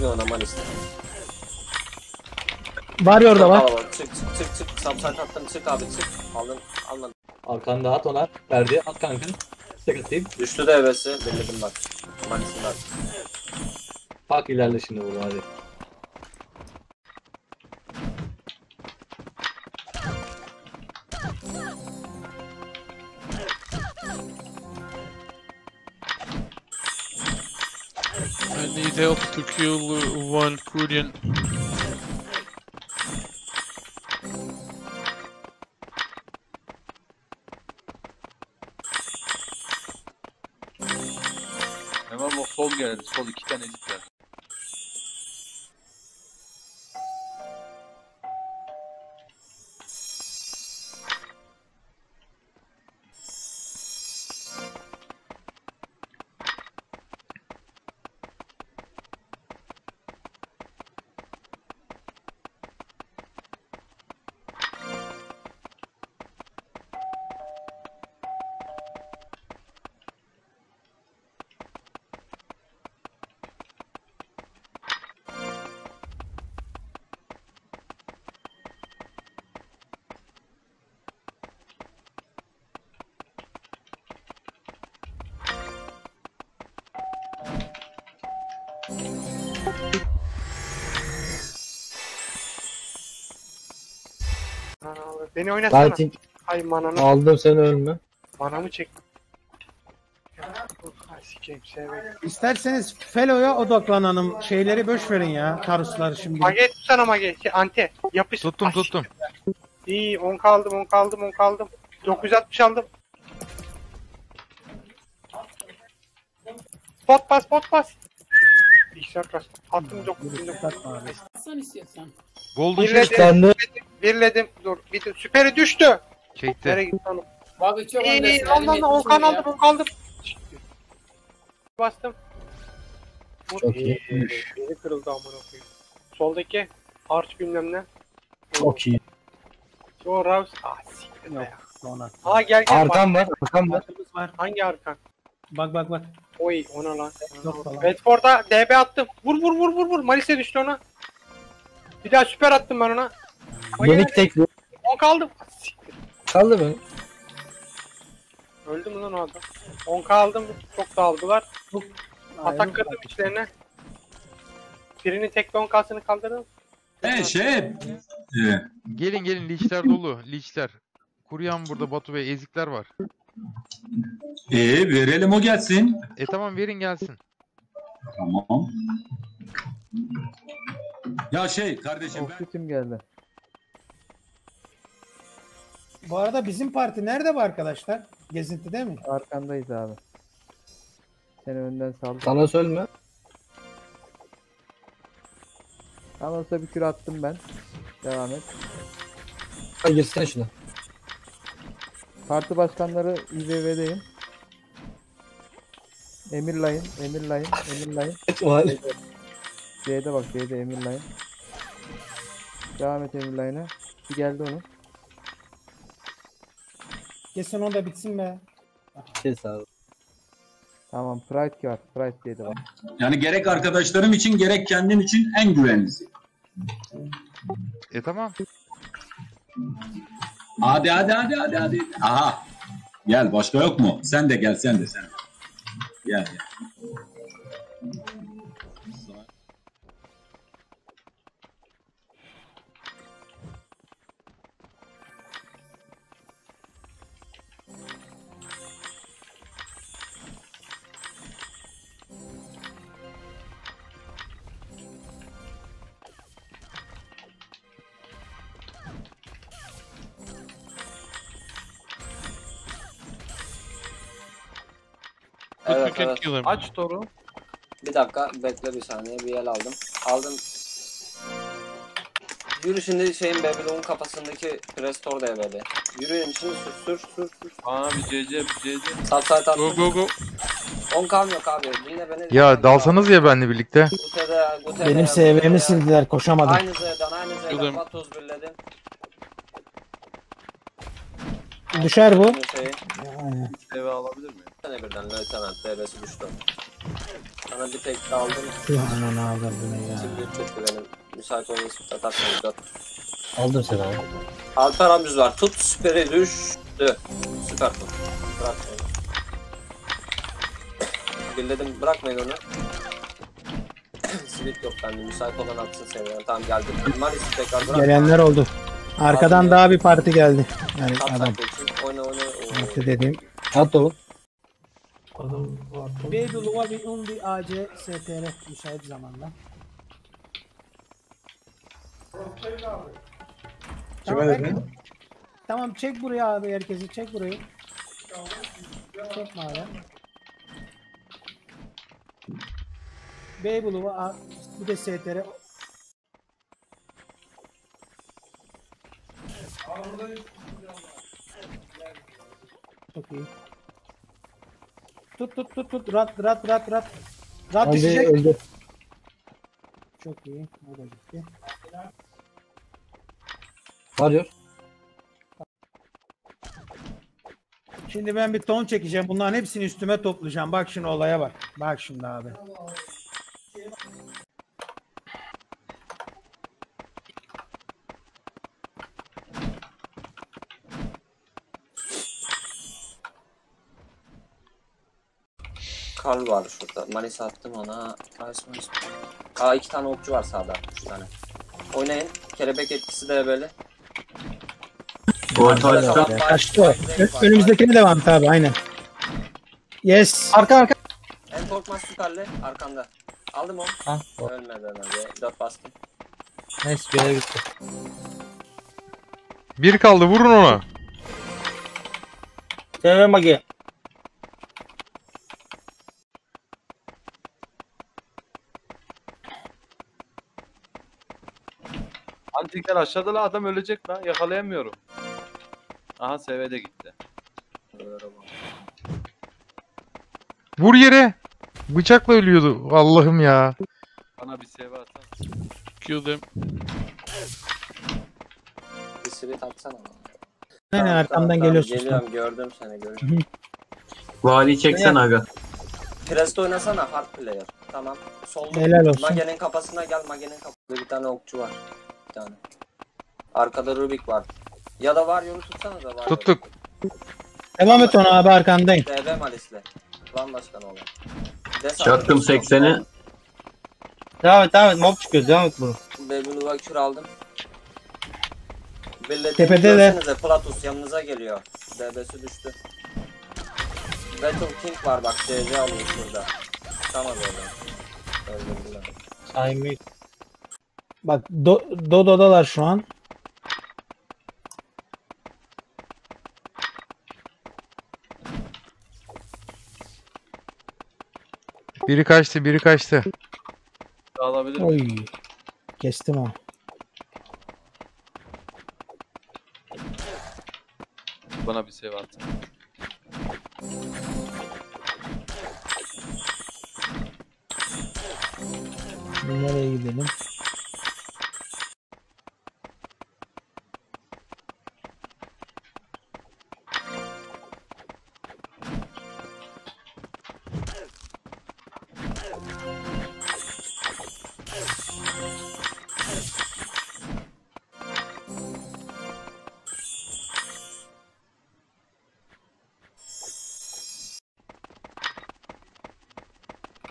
Oynuyor ona Manis'te. Var ya orada var. Çık çık çık çık. Subside attım çık abi çık. Aldın almadın. Arkanda at ona. Verdi. At kanka. Tek atayım. Düştü de hevesi. Belirledim bak. Manis'in bak. Bak ilerle şimdi burada hadi. I need help to kill uh, one Korean. Tamam o sol geldi. Sol iki tane ezik geldi. Beni oynatsana. Belki Ay mananı, aldım seni ölme. manamı çek. Ay sikeyim sevmek. İsterseniz Felo'ya odaklanalım. Şeyleri boş verin ya. Taruslar şimdi. Mage tutsana mage. Şey, Ante. Yapış. Tuttum Ay, tuttum. İyi 10 kaldım 10 kaldım 10 kaldım. 960 aldım. Spot bas spot bas. Bilgisayar kas. Attım 960. Sen istiyorsan. Golden Birledim, Shield Kendi birledim. Dur bir. Süperi düştü. çekti. Nereye gitti oğlum? Abi çok İyi iyi al lan 10 kan aldım 10 kaldım. Bastım. Çok iyi. Biri kırıldı amına koyayım. Soldaki arch bilmem ne. çok iyi. O Rouse. Ah siktir be sonra. Aa gel gel. bak. Arkam var. Arkam var. Arkamız var. Hangi arkan? Bak bak bak. Oy ona lan. Yok falan. Bedford'a DB attım. Vur vur vur vur vur. Malis'e düştü ona. Bir daha süper attım ben ona. Yenik tek On kaldım. Ah, Siktir. kaldı mı? Öldü mü lan o adam? 10 kaldım. Çok dağıldılar. Atak kırdım içlerine. Birinin tek 10 kalsını kaldırdım. He şey. Ee, Gelin gelin liçler dolu. Liçler. Kuryan burada Batu Bey ezikler var. e, verelim o gelsin. E tamam verin gelsin. Tamam. Ya şey kardeşim ben Kim geldi? Bu arada bizim parti nerede bu arkadaşlar? Gezintide mi? Arkandayız abi. Seni önden saldım. Sana söyleme. Anonsa bir kür attım ben. Devam et. Hadi girsene şuna. Parti başkanları İBB'deyim. Emir Layın, Emir Layın, Emir Layın. Var. C'de bak C'de Emir Layın. Devam et Emir Layın'a. Bir geldi onun. Kesin o da bitsin be. Kes abi. Tamam Pride var. Pride C'de bak. yani gerek arkadaşlarım için gerek kendim için en güvenlisi. E tamam. Hadi hadi hadi hadi hadi. Aha. Gel başka yok mu? Sen de gel sen de sen. de. Gel gel. But you Evet can evet. kill him. Aç Toru. Bir dakika bekle bir saniye bir el aldım. Aldım. Yürü şimdi şeyin Babylon'un kafasındaki Prestor DB'de. Yürüyün şimdi sür sür sür sür. Aa bir CC bir CC. Subside Go attım. go go. 10 kam yok abi. Dinle beni. Ya dalsanız ya benle birlikte. Benim. SV'mi sildiler koşamadım. Aynı Z'den aynı Z'den. Batuz birledim. Düşer bu. Şeyi. CV alabilir miyim? Bir tane birden Lieutenant DB'si düştü. Sana bir tek aldım. Ananı avradını ya. Şimdi çöktü benim. Müsait ismi atarsanız dört. Aldım seni abi. Alper abimiz var. Tut süperi düştü. Süper tut. Bırak onu. Bırakmayın onu. Sivit yok bende. Müsait olan atsın seni. Yani tamam geldi. Maris tekrar bırak. Gelenler oldu. Arkadan Abi. daha bir parti geldi. Yani adam. sayfa Parti dediğim. At oğlum. Beyduluğa bir un bir AC STR müsait zamanda. Tamam, ben- tamam çek buraya abi herkesi çek burayı. Çek madem. Beybuluğa bir de STR. Çok iyi. Tut tut tut tut rat rat rat rat. Rat Abi düşecek. öldü. Çok iyi. O da gitti. Varıyor. Şimdi ben bir ton çekeceğim. Bunların hepsini üstüme toplayacağım. Bak şimdi olaya bak. Bak şimdi abi. Karl var şurada. Maris attım ona. Maris Maris. Aa iki tane okçu var sağda. Üç tane. Oynayın. Kelebek etkisi de böyle. Kaçtı o. Ö- Önümüzdekine devam tabi aynen. Yes. Arka arka. En korkmaz süperli. Arkanda. Aldım onu. Ha. Ölmeden önce. Dört bastım. Neyse bir yere gitti. Bir kaldı vurun ona. Sen magi. Antikler aşağıda la adam ölecek la yakalayamıyorum. Aha SV de gitti. Vur yere. Bıçakla ölüyordu. Allah'ım ya. Bana bir SV atar. Q'dayım. Bir sivit atsana. bana. Aynen Tamam, arkamdan tamam, geliyorsun. Geliyorum gördüm seni gördüm. Vali çeksen aga. Preste oynasana hard player. Tamam. Solda. Helal olsun. Mage'nin kafasına gel Mage'nin kafasında bir tane okçu var. Bir tane. Arkada Rubik var. Ya da var yolu tutsana da var. Tuttuk. Devam et ona abi arkandayım. DB Malis'le. Lan başkan olan. Des Çaktım aldım. 80'i. Devam et devam et. Mob çıkıyor. Devam et bunu. Baby Luva kür aldım. Birlediğini Tepede de. Platus yanınıza geliyor. DB'si düştü. Battle King var bak DC alıyor şurada. Tamam öyle. Öldürdüler. Saymı. Bak do, Dodo'dalar şu an. Biri kaçtı biri kaçtı. Alabilir miyim? Oy. Kestim ha. Bana bir atar. Şimdi Nereye gidelim?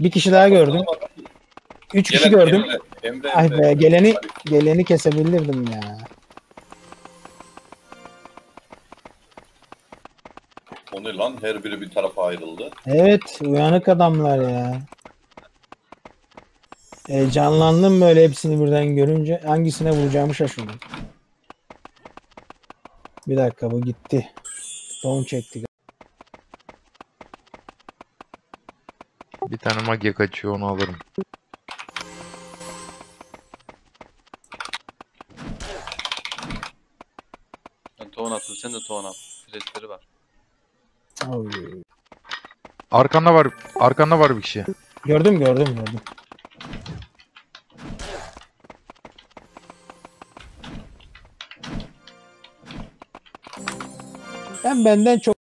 Bir kişi daha gördüm. Üç kişi gördüm. Emre, Ay be geleni geleni kesebilirdim ya. O ne lan? Her biri bir tarafa ayrıldı. Evet uyanık adamlar ya. Heyecanlandım böyle hepsini birden görünce hangisine vuracağımı şaşırdım. Bir dakika bu gitti. Don çekti. Tane magya kaçıyor onu alırım. Ben tohum attım sen de tohum at. Presleri var. Arkanda var arkanda var bir kişi. Gördüm gördüm gördüm. Ben benden çok